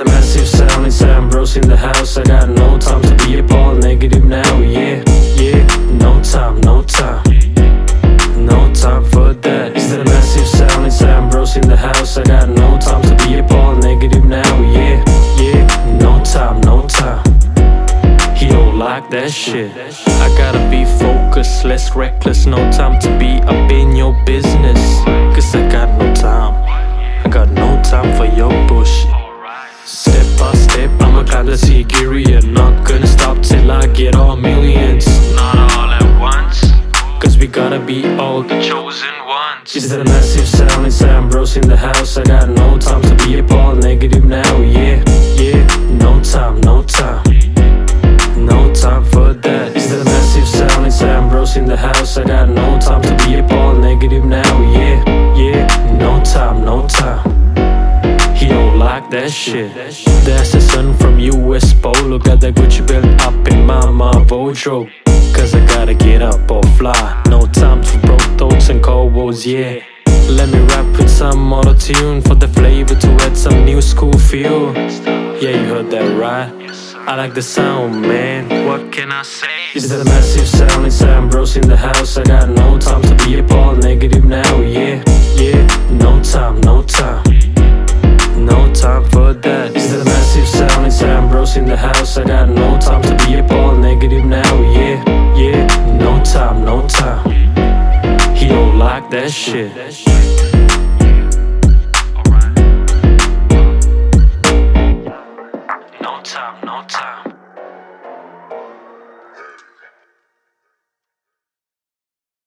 a massive sound inside Ambroz in the house? I got no time to be a part negative now, yeah, yeah. No time, no time. No time for that. That a massive sound inside Ambroz in the house? I got no time to be a part negative now, yeah, yeah. No time, no time. He don't like that shit. I gotta be focused, less reckless. No time to be up in your business. I'ma climb the Sigiriya. Not gonna stop till I get all millions. Not all at once, Cause we gotta be all the chosen ones. Is that a massive sound inside Ambroz in the house? I got no time to be a part He that shit. That's the son from US Polo. Got that Gucci belt up in my, wardrobe. Cause I gotta get up or fly. No time for broke thoughts and cold woes, yeah. Let me rap with some auto tune for the flavor to add some new school feel. Yeah, you heard that right. I like the sound, man. What can I say? Is that a massive sound inside Ambroz in the house? I got no time to be a part negative now, yeah, yeah. No time, no time. that shit. No time, no time.